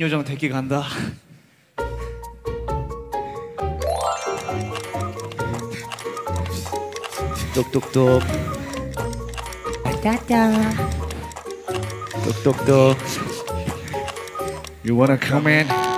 요정 대기 간다. 똑똑똑. 따따. 똑똑똑. You wanna come in?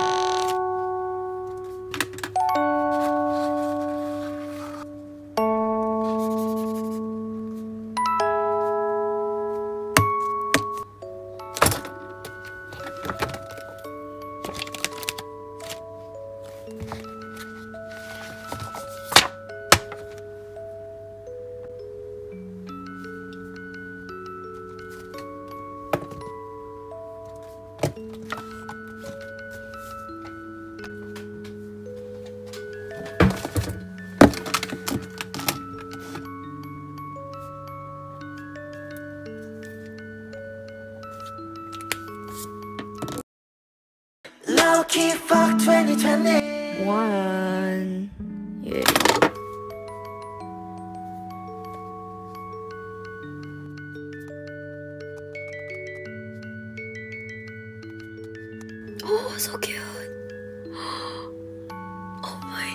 Low key fuck 2020. One. Yeah. Oh, so cute. Oh my.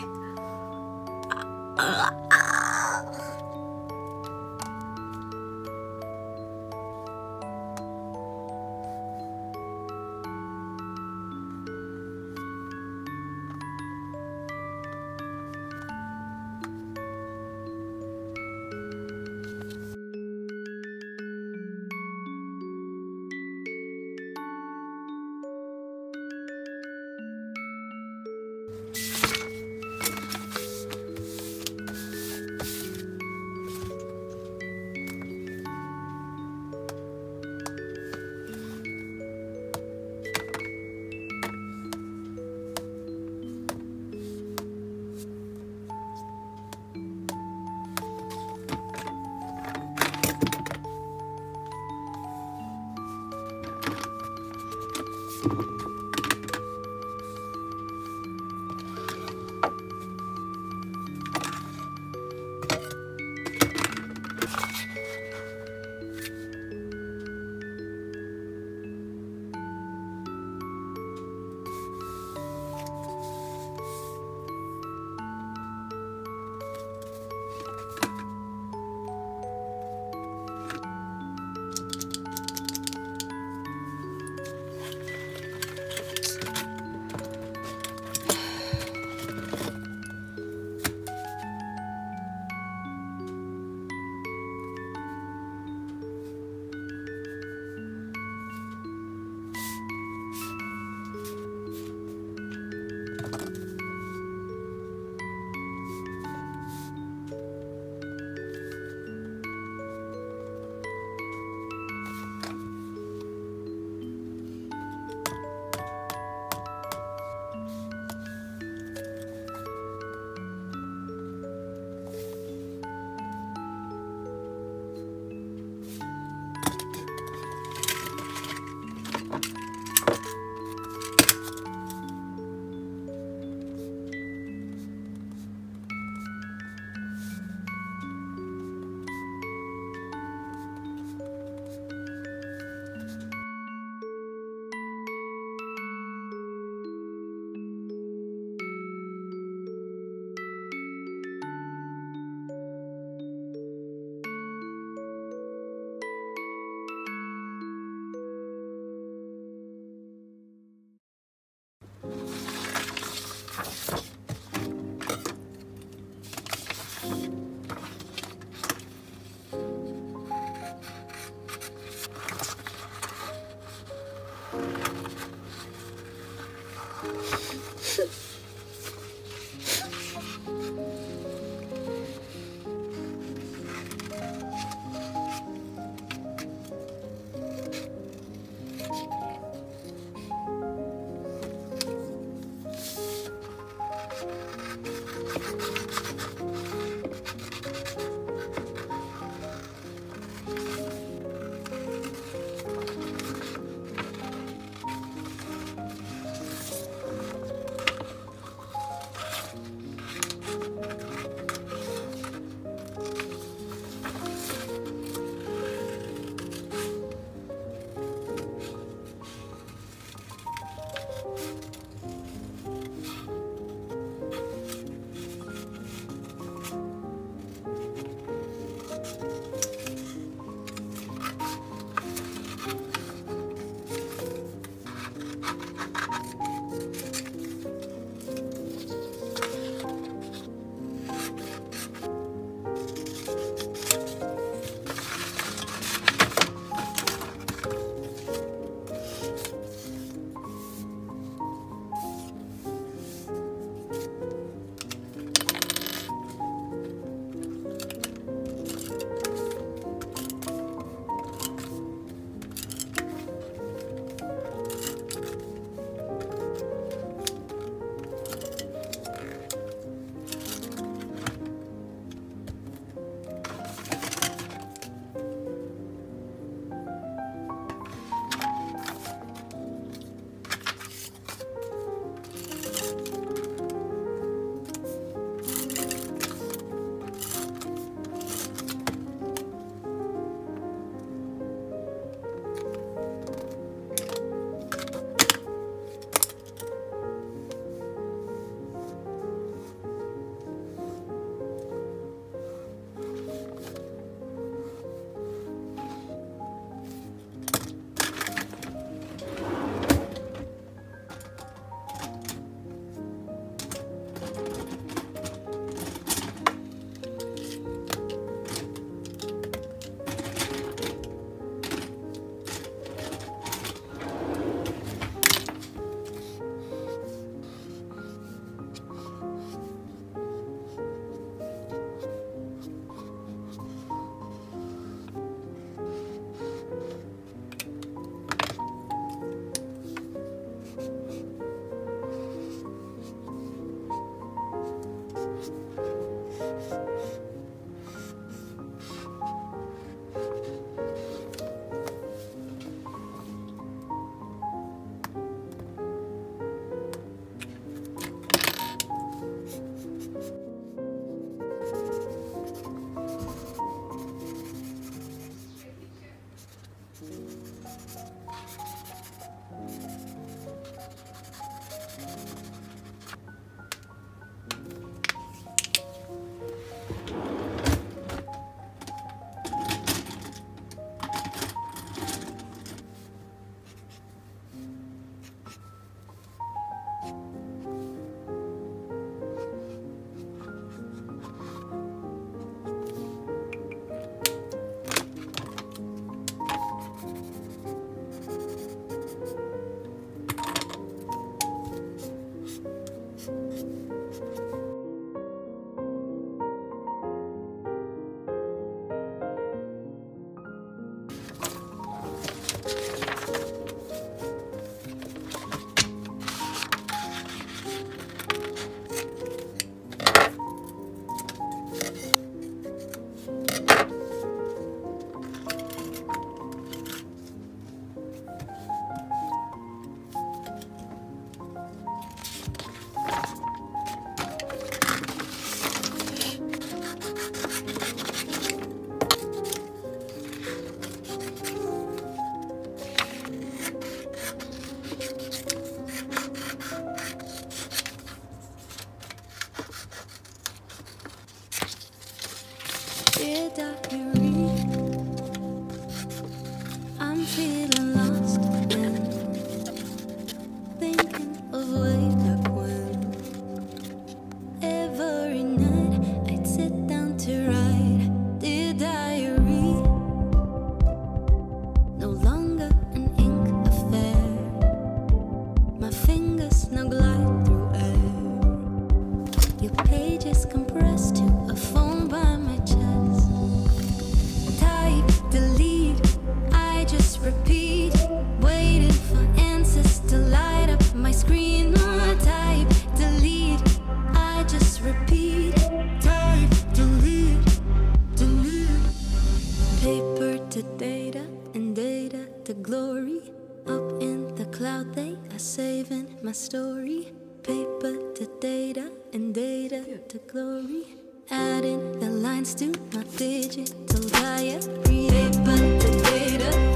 the glory. Up in the cloud, they are saving my story. Paper to data and data to glory. Adding the lines to my digital diary. Paper to data.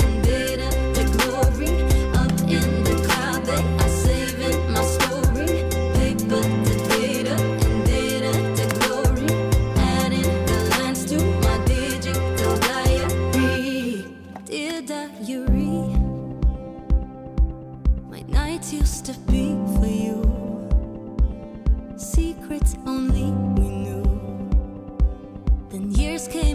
Then years can